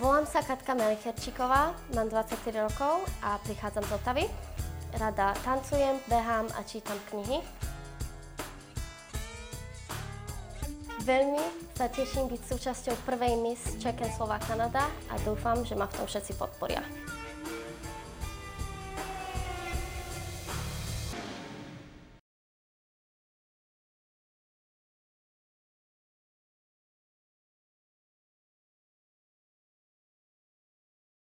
Volám sa Katka Melicherčíková, mám 23 rokov a prichádzam z Otavy. Rada tancujem, behám a čítam knihy. Veľmi sa teším byť súčasťou prvej Miss Czech and Slovak Kanada a dúfam, že ma v tom všetci podporia.